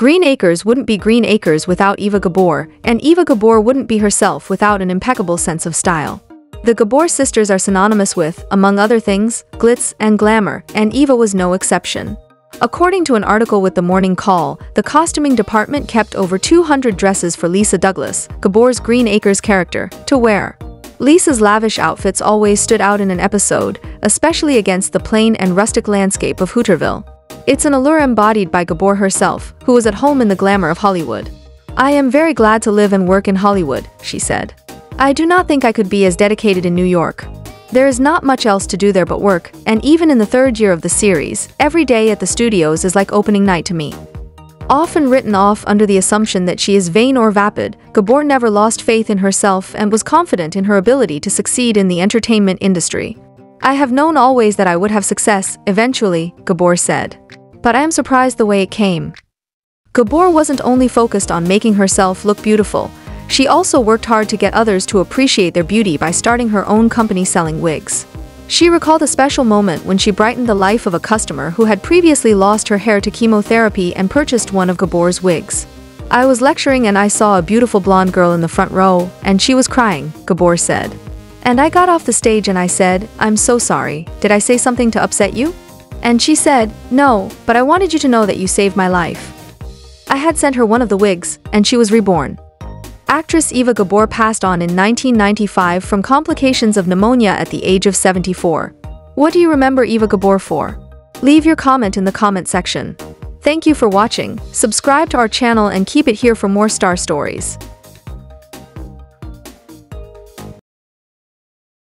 Green Acres wouldn't be Green Acres without Eva Gabor, and Eva Gabor wouldn't be herself without an impeccable sense of style. The Gabor sisters are synonymous with, among other things, glitz and glamour, and Eva was no exception. According to an article with the Morning Call, the costuming department kept over 200 dresses for Lisa Douglas, Gabor's Green Acres character, to wear. Lisa's lavish outfits always stood out in an episode, especially against the plain and rustic landscape of Hooterville. It's an allure embodied by Gabor herself, who was at home in the glamour of Hollywood. I am very glad to live and work in Hollywood, she said. I do not think I could be as dedicated in New York. There is not much else to do there but work, and even in the third year of the series, every day at the studios is like opening night to me. Often written off under the assumption that she is vain or vapid, Gabor never lost faith in herself and was confident in her ability to succeed in the entertainment industry. I have known always that I would have success, eventually, Gabor said. But I am surprised the way it came. Gabor wasn't only focused on making herself look beautiful, she also worked hard to get others to appreciate their beauty by starting her own company selling wigs. She recalled a special moment when she brightened the life of a customer who had previously lost her hair to chemotherapy and purchased one of Gabor's wigs. I was lecturing and I saw a beautiful blonde girl in the front row, and she was crying, Gabor said. And I got off the stage and I said, I'm so sorry, did I say something to upset you? And she said, no, but I wanted you to know that you saved my life. I had sent her one of the wigs, and she was reborn. Actress Eva Gabor passed on in 1995 from complications of pneumonia at the age of 74. What do you remember Eva Gabor for? Leave your comment in the comment section. Thank you for watching, subscribe to our channel and keep it here for more star stories.